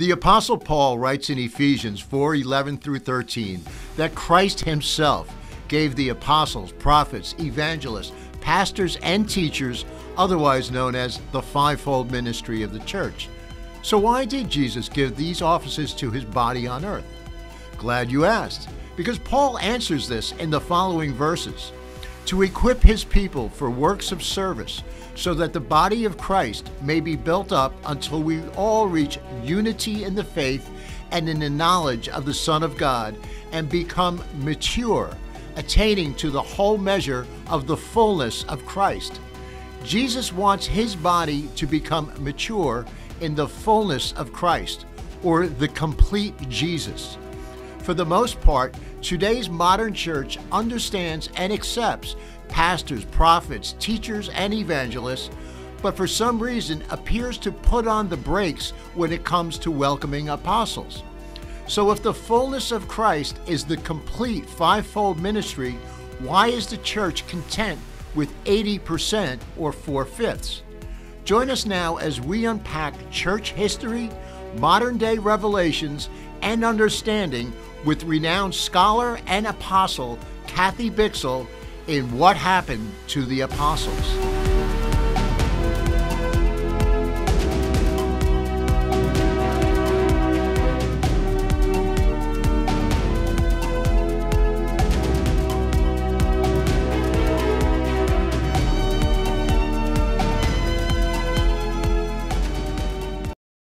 The Apostle Paul writes in Ephesians 4 11 through 13 that Christ Himself gave the apostles, prophets, evangelists, pastors, and teachers, otherwise known as the fivefold ministry of the church. So, why did Jesus give these offices to His body on earth? Glad you asked, because Paul answers this in the following verses to equip his people for works of service, so that the body of Christ may be built up until we all reach unity in the faith and in the knowledge of the Son of God and become mature, attaining to the whole measure of the fullness of Christ. Jesus wants his body to become mature in the fullness of Christ, or the complete Jesus. For the most part, today's modern church understands and accepts pastors, prophets, teachers, and evangelists, but for some reason appears to put on the brakes when it comes to welcoming apostles. So, if the fullness of Christ is the complete fivefold ministry, why is the church content with 80% or four fifths? Join us now as we unpack church history, modern day revelations, and understanding with renowned scholar and apostle Kathy Bixel in What Happened to the Apostles.